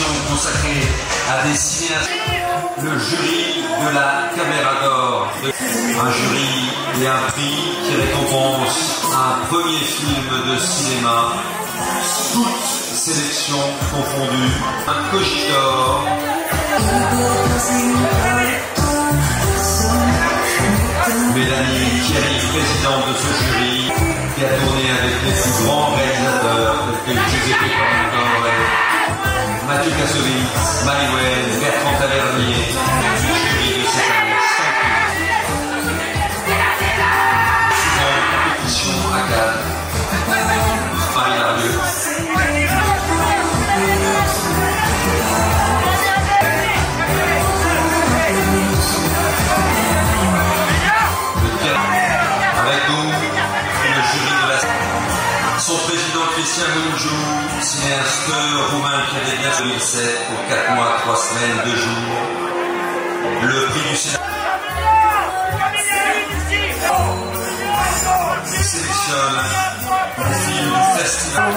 sélection consacrée à des cinéastes. Le jury de la Caméra d'Or. Un jury et un prix qui récompense un premier film de cinéma, toutes sélections confondues. Un Cogitor. Mélanie Thierry, présidente de ce jury, qui a tourné avec les plus grands réalisateurs tels que Giuseppe Mathieu Kassovitz, Marie-Wen, Bertrand Tavernier, de compétition à Cannes, Larieux. Avec nous, le jury de la son président Christian Mounjou, cinéaste roumain qui avait bien 2007 pour 4 mois, 3 semaines, 2 jours. Le prix du cinéma sélectionne le film festival.